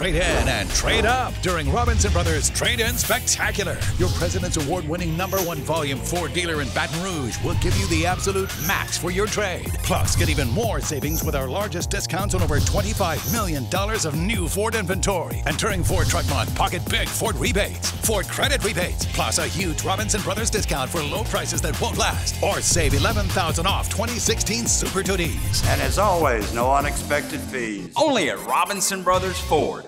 trade in and trade up during Robinson Brothers Trade In Spectacular. Your President's Award winning number one volume Ford dealer in Baton Rouge will give you the absolute max for your trade. Plus, get even more savings with our largest discounts on over $25 million of new Ford inventory. And during Ford Truck Month, pocket big Ford rebates, Ford credit rebates, plus a huge Robinson Brothers discount for low prices that won't last. Or save 11000 off 2016 Super Duties. And as always, no unexpected fees. Only at Robinson Brothers Ford.